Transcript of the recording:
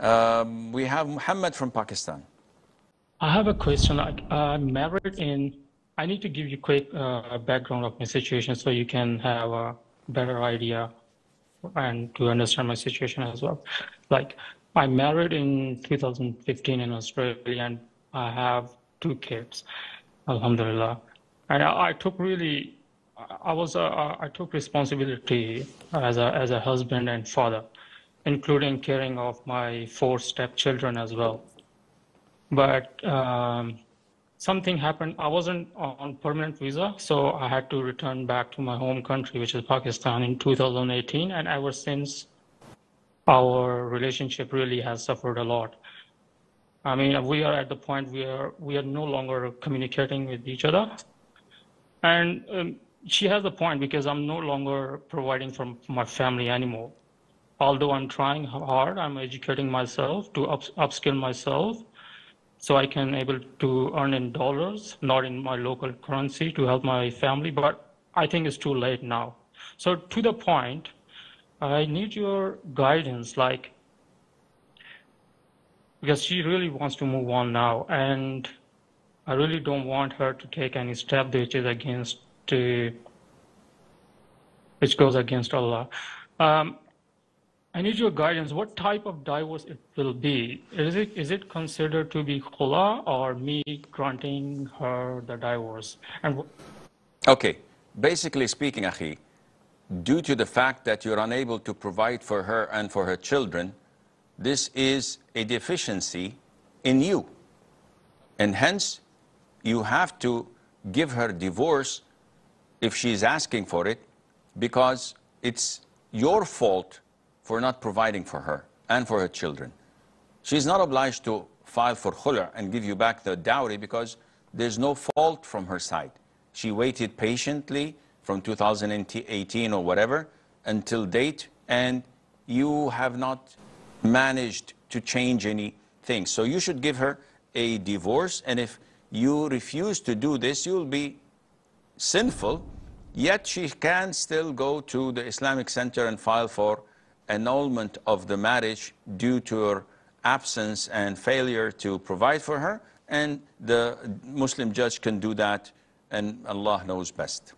Um, we have Muhammad from Pakistan. I have a question. Like, I'm married in. I need to give you a quick uh, background of my situation so you can have a better idea and to understand my situation as well. Like, I married in 2015 in Australia and I have two kids, Alhamdulillah. And I, I took really, I was, uh, I took responsibility as a as a husband and father, including caring of my four stepchildren as well. But um, something happened. I wasn't on permanent visa, so I had to return back to my home country, which is Pakistan, in 2018. And ever since, our relationship really has suffered a lot. I mean, we are at the point where we are no longer communicating with each other. And um, she has a point because I'm no longer providing for my family anymore. Although I'm trying hard, I'm educating myself to up, upskill myself so I can able to earn in dollars, not in my local currency to help my family. But I think it's too late now. So to the point, I need your guidance, like because she really wants to move on now, and I really don't want her to take any step which is against, uh, which goes against Allah. Um, I need your guidance. What type of divorce it will be? Is it is it considered to be khula or me granting her the divorce? And okay, basically speaking, Akhi, due to the fact that you're unable to provide for her and for her children, this is a deficiency in you. And hence, you have to give her divorce if she's asking for it because it's your fault for not providing for her and for her children. She's not obliged to file for khula and give you back the dowry because there's no fault from her side. She waited patiently from 2018 or whatever until date and you have not managed to change anything. So you should give her a divorce, and if you refuse to do this, you'll be sinful, yet she can still go to the Islamic Center and file for annulment of the marriage due to her absence and failure to provide for her, and the Muslim judge can do that, and Allah knows best.